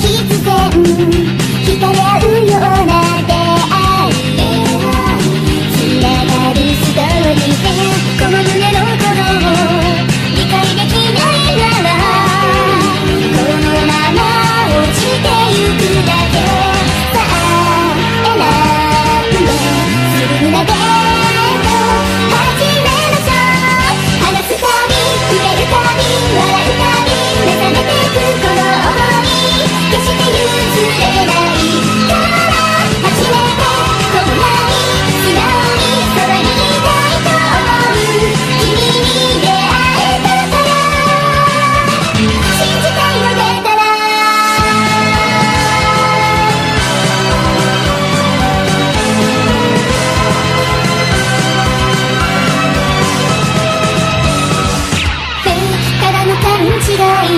Keep to get. 遠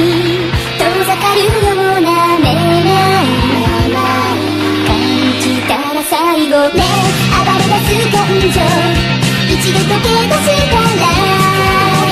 ざかるようない目が感じたら最後で暴れ出す感情。一度溶け出すから。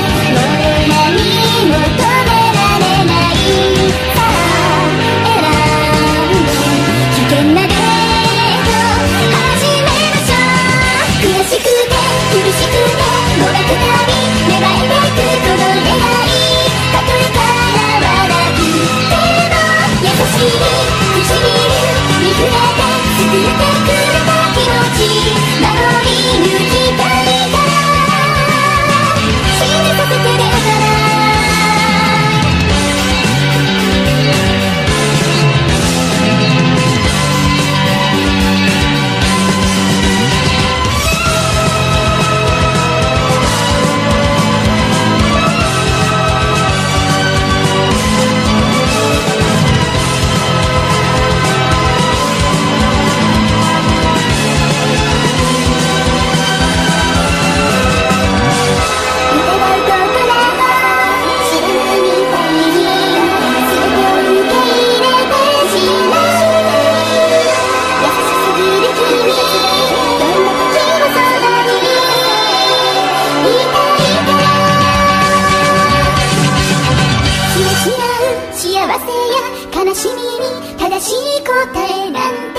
せや悲しみに正しい答えなんて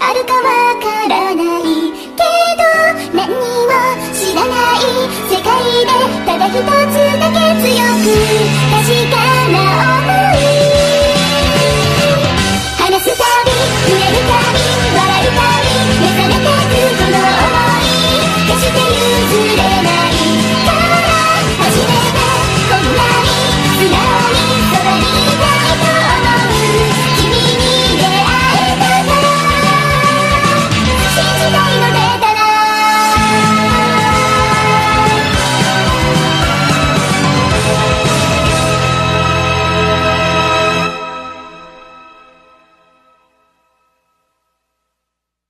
あるかわからないけど何にも知らない世界でただ一つだけ強く